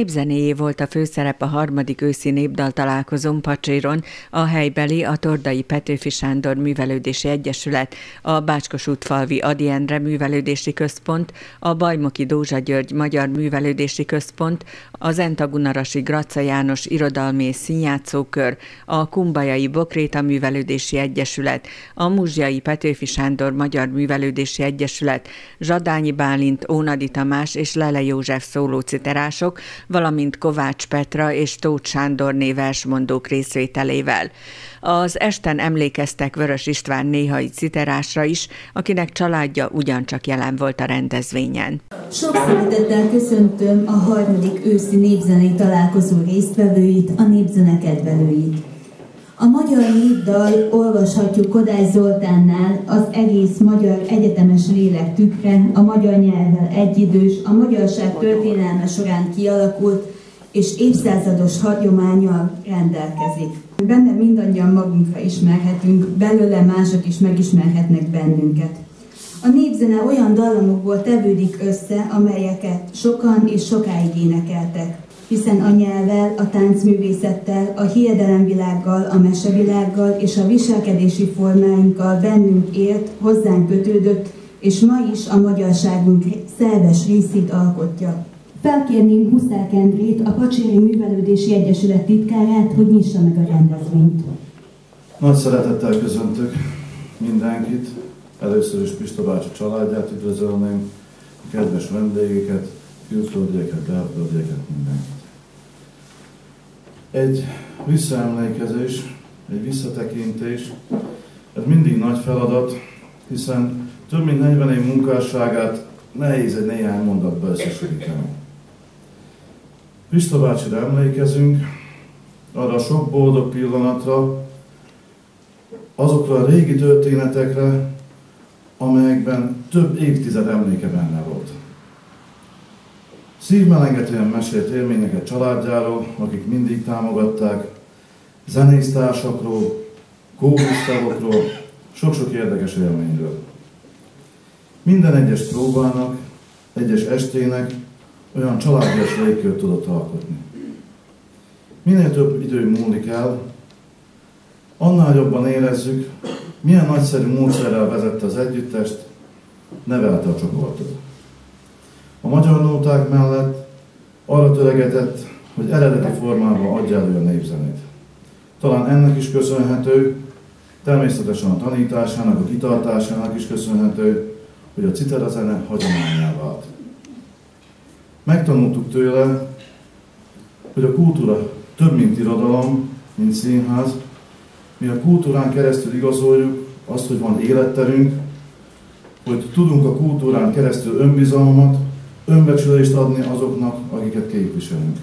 A népzenéjé volt a főszerep a harmadik őszi népdal találkozón Pacséron, a helybeli, a Tordai Petőfi Sándor Művelődési Egyesület, a Bácskos útfalvi Adi Endre Művelődési Központ, a Bajmoki Dózsa György Magyar Művelődési Központ, az Entagunarasi Graca János Irodalmi és Színjátszókör, a Kumbajai Bokréta Művelődési Egyesület, a Muzsjai Petőfi Sándor Magyar Művelődési Egyesület, Zsadányi Bálint, Ónadi Tamás és Lele József szólóciterások, valamint Kovács Petra és Tóth Sándor néversmondók részvételével. Az esten emlékeztek Vörös István néhai citerásra is, akinek családja ugyancsak jelen volt a rendezvényen. Sok szeretettel köszöntöm a harmadik őszi népzenei találkozó résztvevőit, a népzene kedvelőit. A magyar népdal olvashatjuk Kodály Zoltánnál az egész magyar egyetemes lélek tükre, a magyar nyelvvel egyidős, a magyarság történelme során kialakult és évszázados hagyományal rendelkezik. Benne mindannyian magunkra ismerhetünk, belőle mások is megismerhetnek bennünket. A népzene olyan dallamokból tevődik össze, amelyeket sokan és sokáig énekeltek hiszen a nyelvvel, a táncművészettel, a hiedelemvilággal, a mesevilággal és a viselkedési formáinkkal bennünk élt, hozzánk kötődött, és ma is a magyarságunk szerves részét alkotja. Felkérném Huszák Endrét, a Pacséri Művelődési Egyesület titkárát, hogy nyissa meg a rendezvényt. Nagy szeretettel köszöntök mindenkit, először is Pista bácsi családját üdvözölném, kedves vendégeket, külföldieket, belföldieket, mindenkit. Egy visszaemlékezés, egy visszatekintés, ez mindig nagy feladat, hiszen több mint 40 év munkásságát nehéz egy néhány mondatba összesíteni. Pista bácsira emlékezünk, arra a sok boldog pillanatra, azokra a régi történetekre, amelyekben több évtized emléke benne volt. Szívmelengetően mesélt élményeket családjáról, akik mindig támogatták, zenésztársakról, kórusztagokról, sok-sok érdekes élményről. Minden egyes próbának, egyes estének olyan családias légkört tudott alkotni. Minél több idő múlik el, annál jobban érezzük, milyen nagyszerű módszerrel vezette az együttest, nevelte a csoportot. A magyar nóták mellett arra töregetett, hogy eredeti formában adja elő a népzenét. Talán ennek is köszönhető, természetesen a tanításának, a kitartásának is köszönhető, hogy a citera zene hagyományá vált. Megtanultuk tőle, hogy a kultúra több, mint irodalom, mint színház. Mi a kultúrán keresztül igazoljuk azt, hogy van életterünk, hogy tudunk a kultúrán keresztül önbizalmat, önbecsülést adni azoknak, akiket képviselünk.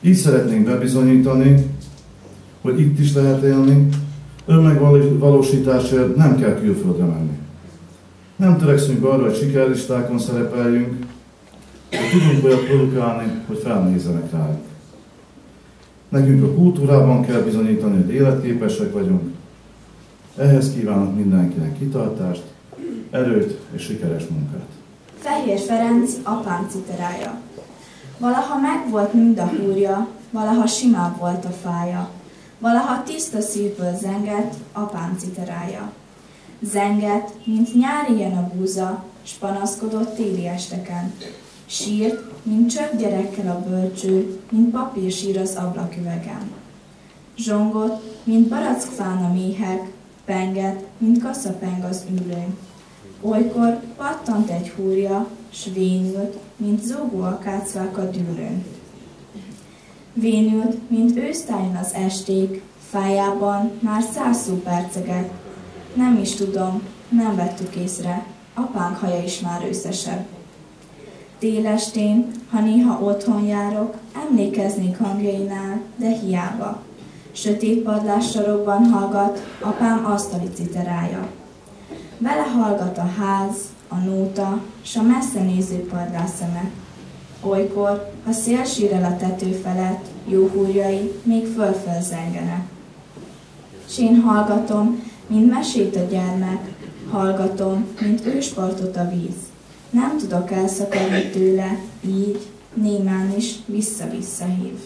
Így szeretnénk bebizonyítani, hogy itt is lehet élni, önmegvalósításért nem kell külföldre menni. Nem törekszünk arra, hogy sikerlistákon szerepeljünk, de tudunk olyat produkálni, hogy felnézzenek rájuk. Nekünk a kultúrában kell bizonyítani, hogy életképesek vagyunk. Ehhez kívánok mindenkinek kitartást, erőt és sikeres munkát. Fehér Ferenc apám citerája. Valaha megvolt mind a húrja, valaha simább volt a fája, valaha tiszta szívből zengett apám citerája. Zenget, mint nyári ilyen a búza, s panaszkodott téli esteken. Sírt, mint csöpp gyerekkel a bölcső, mint papír sír az ablaküvegen. Zsongot, mint barackfán a méhek, penget, mint kaszapeng az ülőn. Olykor pattant egy húrja, s vénült, mint zúgó akácvák a dűlőn. Vénült, mint ősztájon az esték, fájában már száz szó perceget. Nem is tudom, nem vettük észre, apánk haja is már őszesebb. Télestén, ha néha otthon járok, emlékeznék hangjainál, de hiába. Sötét padlás sarokban hallgat apám asztali citerája. Vele hallgat a ház, a nóta, s a messze néző padlászeme. Olykor, ha szél sír el a tető felett, jó húrjai még fölföl zengenek. S én hallgatom, mint mesét a gyermek, hallgatom, mint őspartot a víz. Nem tudok elszakadni tőle, így némán is vissza-vissza hív.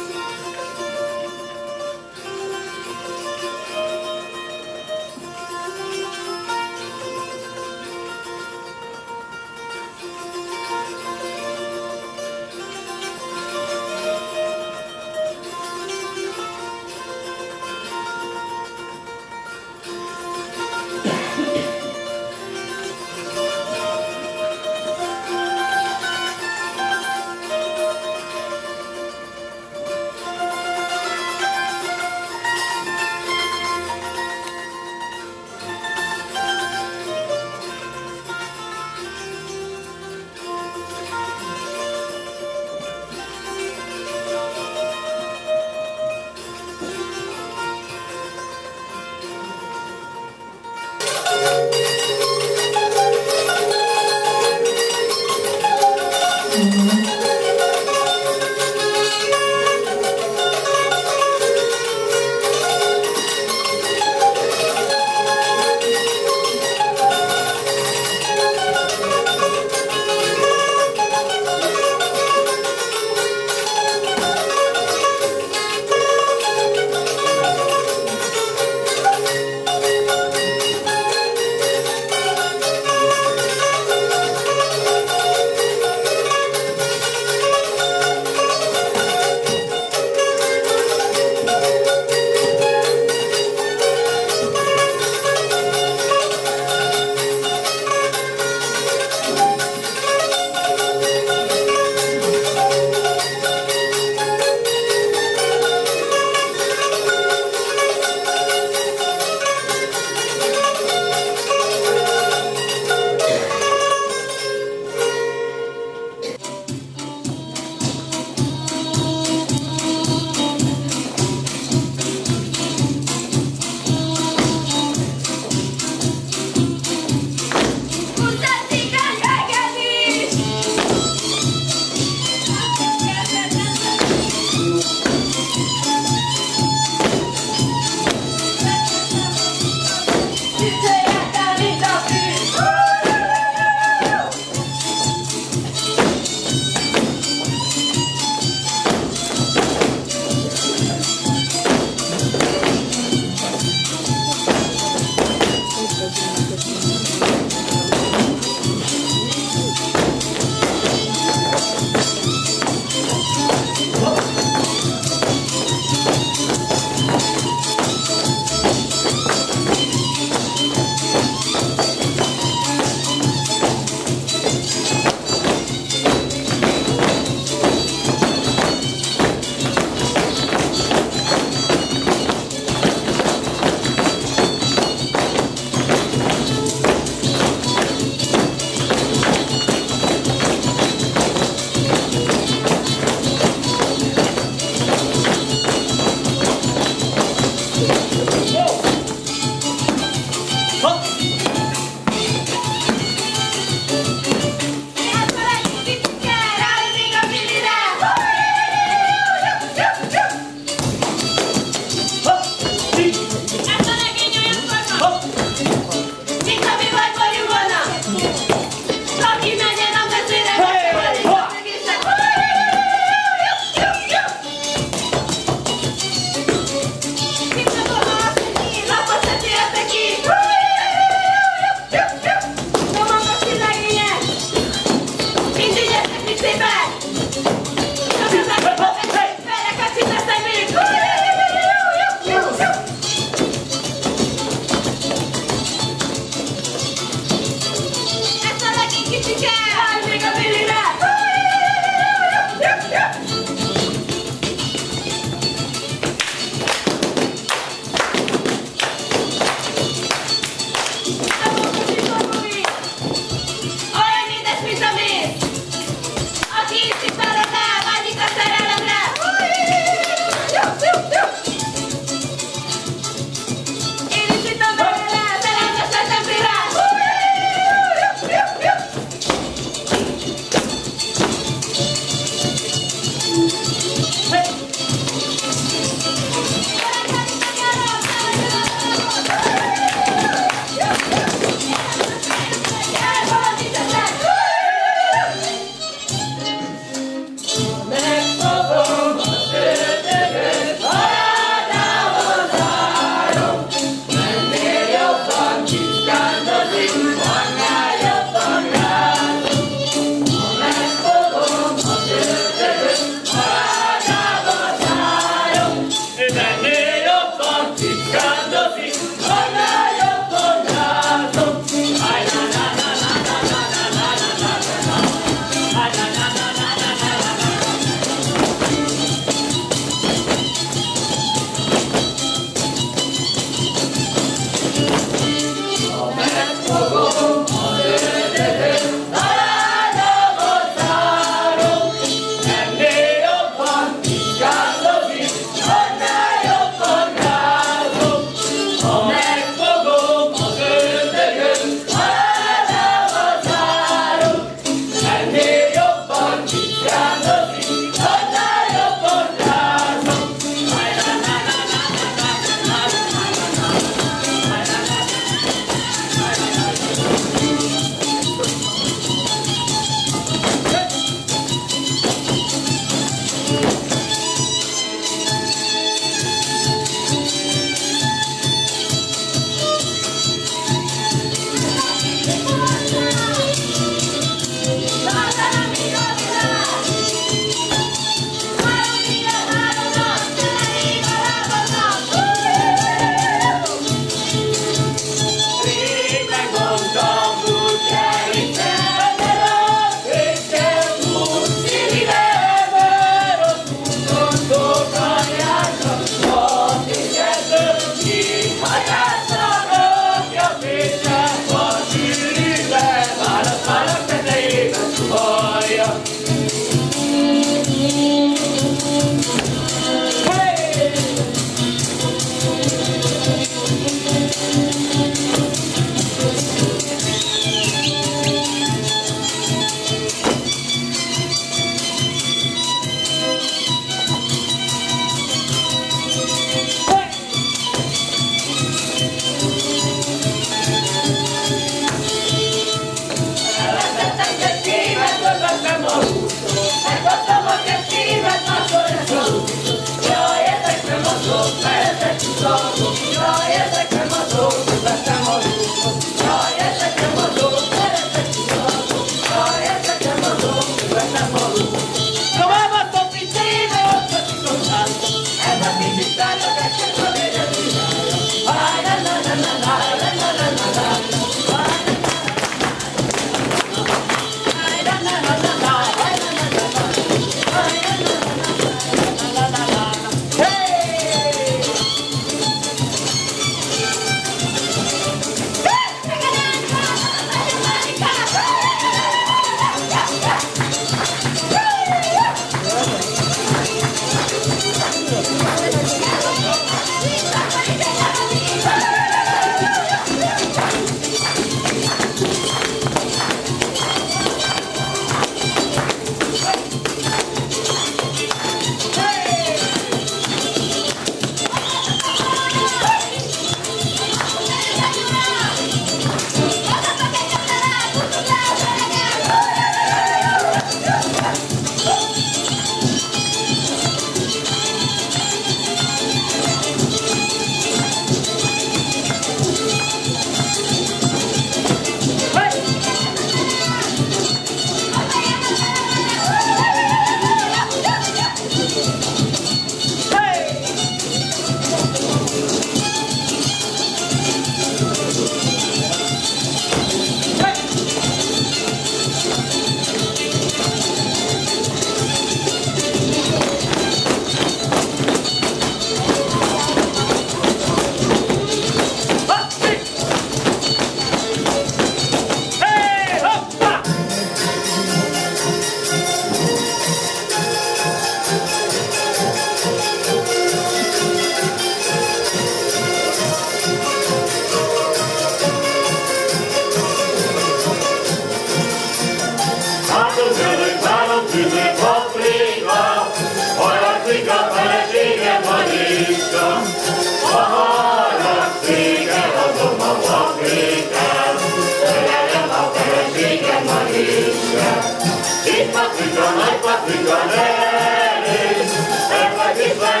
patika, nagy patika, nehéz, nem patik már.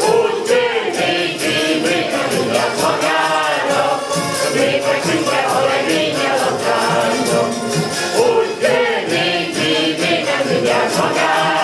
Úgy kőmény, kőmény, a nyugat. Úgy kőmény, kőmény, a nyugat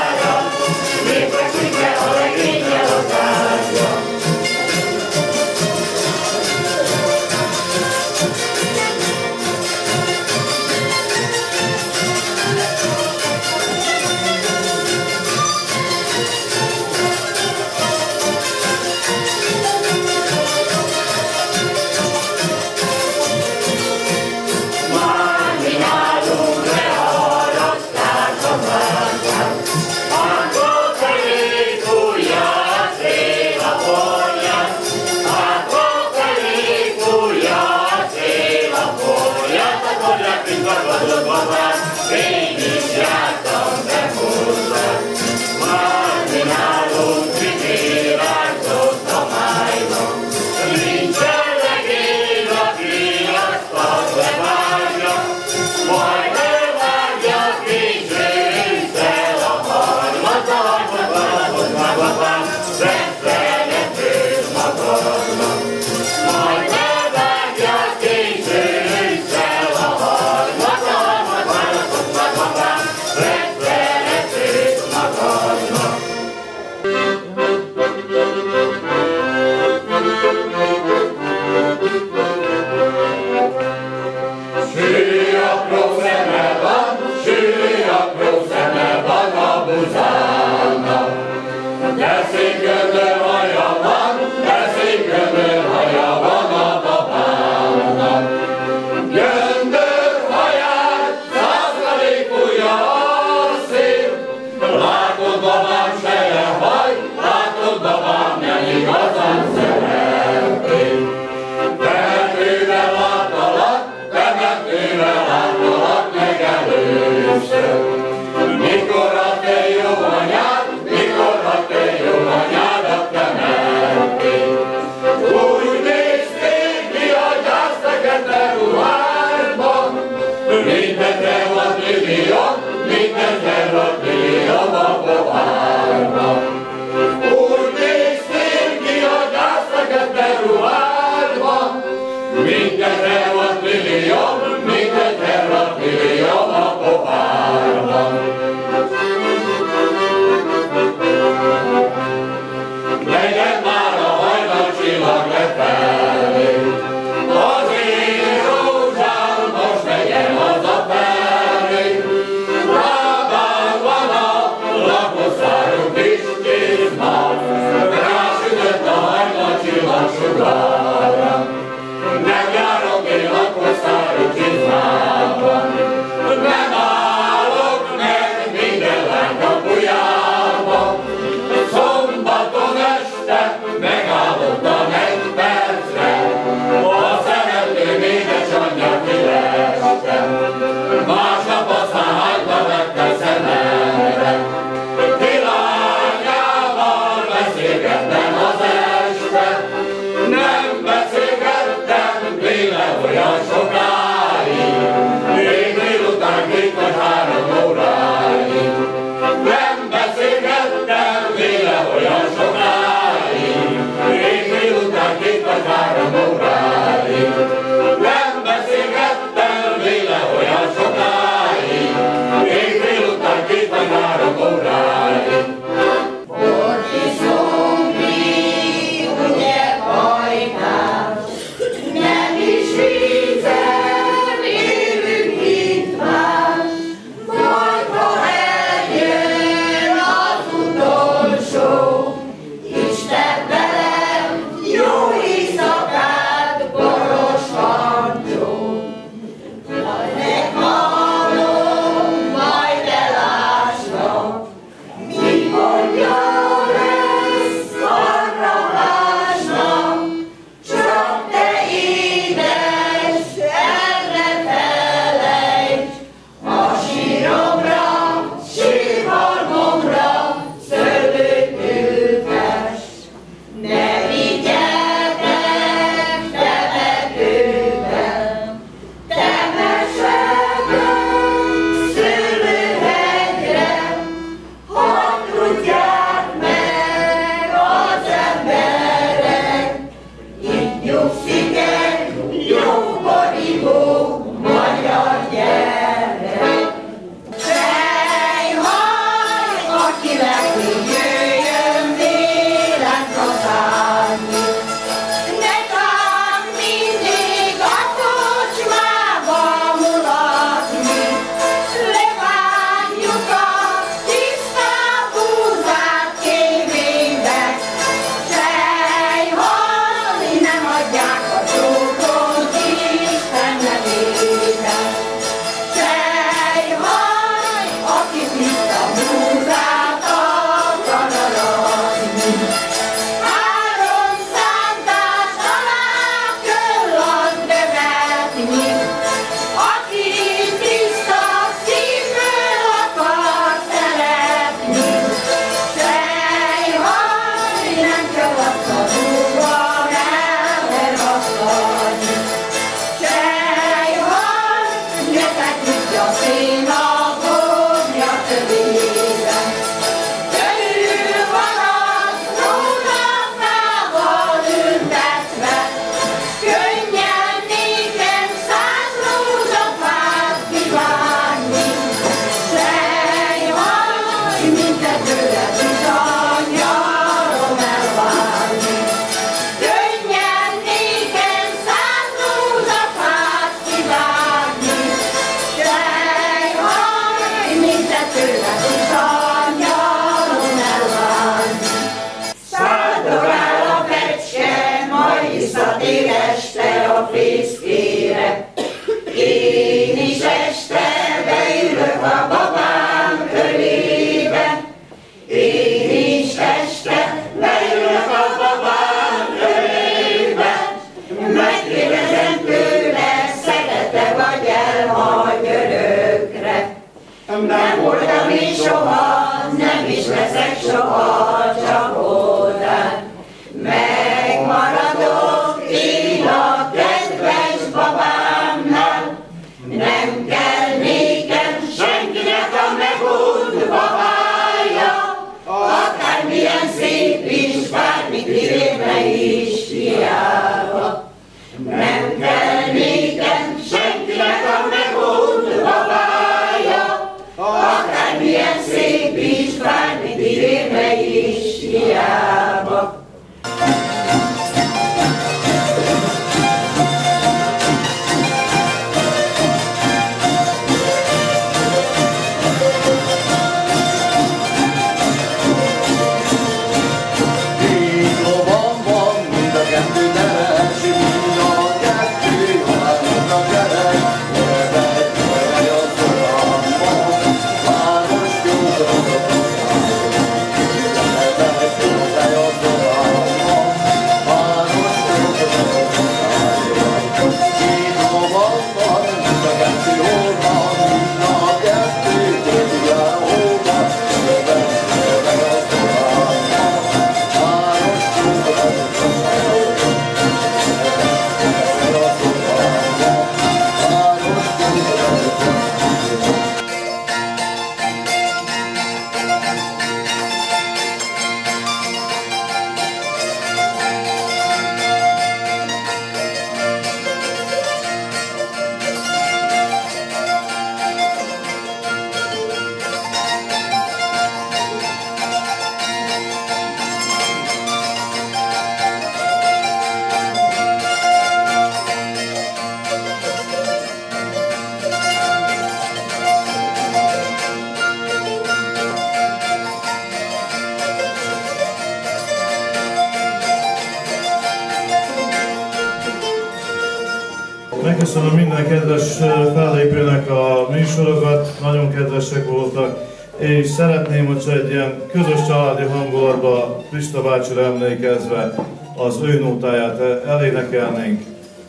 hogy egy ilyen közös családi hangulatba Krista bácsira emlékezve az ő nótáját elénekelnénk,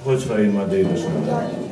hogyha én majd édesem